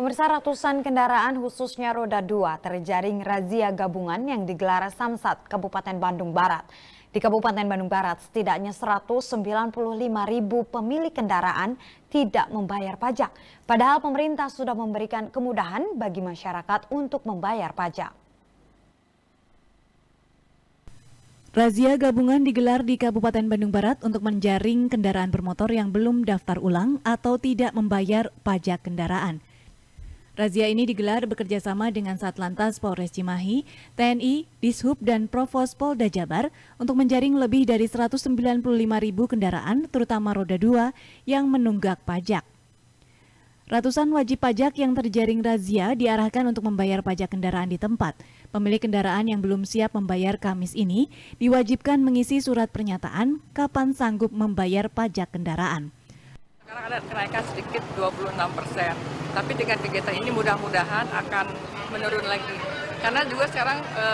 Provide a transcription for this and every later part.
Pemirsa ratusan kendaraan khususnya roda 2 terjaring razia gabungan yang digelar Samsat Kabupaten Bandung Barat. Di Kabupaten Bandung Barat, setidaknya 195 ribu pemilik kendaraan tidak membayar pajak. Padahal pemerintah sudah memberikan kemudahan bagi masyarakat untuk membayar pajak. Razia gabungan digelar di Kabupaten Bandung Barat untuk menjaring kendaraan bermotor yang belum daftar ulang atau tidak membayar pajak kendaraan. Razia ini digelar bekerjasama dengan Satlantas Polres Cimahi, TNI, Dishub, dan Provos Polda Jabar untuk menjaring lebih dari 195 ribu kendaraan, terutama roda 2, yang menunggak pajak. Ratusan wajib pajak yang terjaring razia diarahkan untuk membayar pajak kendaraan di tempat. Pemilik kendaraan yang belum siap membayar Kamis ini diwajibkan mengisi surat pernyataan kapan sanggup membayar pajak kendaraan. Sekarang ada kenaikan sedikit 26 persen, tapi dengan kegiatan ini mudah-mudahan akan menurun lagi. Karena juga sekarang e,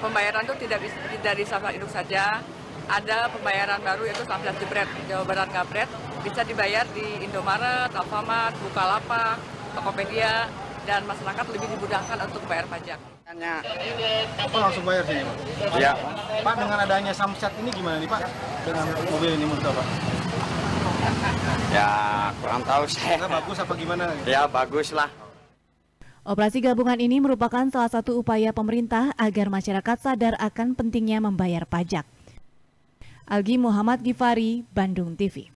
pembayaran itu tidak tidak di Samsat Induk saja, ada pembayaran baru yaitu Samsat Jebret, Jawa Barat Gabret, bisa dibayar di Indomaret, Alfamart, Bukalapak, Tokopedia, dan masyarakat lebih dimudahkan untuk bayar pajak. Hanya oh, langsung bayar sini, Pak? Iya. Pak, dengan adanya Samsat ini gimana nih, Pak? Dengan mobil ini menurut Bapak? Ya, kurang tahu saya. Nggak bagus apa gimana? Ya, bagus lah. Operasi gabungan ini merupakan salah satu upaya pemerintah agar masyarakat sadar akan pentingnya membayar pajak. Algi Muhammad Gifari, Bandung TV.